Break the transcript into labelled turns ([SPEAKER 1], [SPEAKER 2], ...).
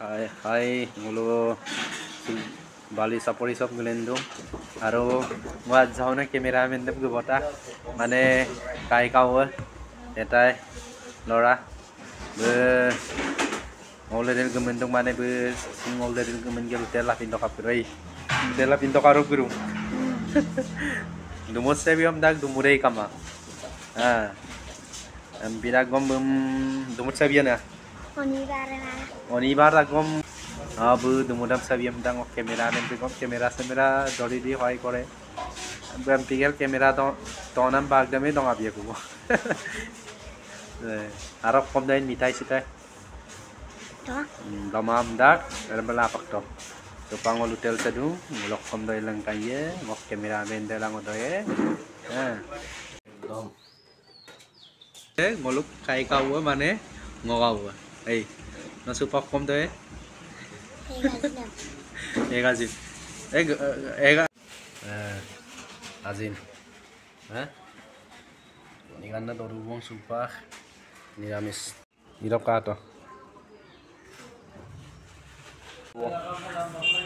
[SPEAKER 1] High high বোলো বালি চাপৰি চব গুলেন দিওঁ আৰু মই আজি যাওঁ নে কেমেৰামেন দিম গোবতা। মানে কাই কাও এটাই ল'ৰা। অলৰেডি গমেন দিওঁ মানে অলৰেডি গমেন গেল তেল লাফিন টকা ফুৰো এই তেল লাফিন টকা আৰু ফুৰো দুমস্যা বিয়ম দাক দুমৰেই কামা। হা বিৰাট গম দুমস্যা বিয়া না
[SPEAKER 2] শনিবারে
[SPEAKER 1] অনিবার আগম আবু দুমুদাম সাবিয়াম দাং ক্যামেরা নেম বিগম ক্যামেরা সেমেরা দরি দি হয় করে ব্যাম পিগেল ক্যামেরা তো তনাম বাগদামে দং আবিয়া কুবো আর কম দাইন মিঠাই সিটাই
[SPEAKER 2] তো
[SPEAKER 1] damam dak dalam belapak to to pangol hotel sadu mulok kom doi lang kaye ngok kamera men de lang odoye dom e ngoluk kai kau mane ngogau ei nó super kom doi
[SPEAKER 2] ঠিক আছে
[SPEAKER 1] এক আজিন এক এক আজিন হ্যাঁ নিগান্না দরুবং সুপাহ নিরামিষ নিরব কাটো হয় না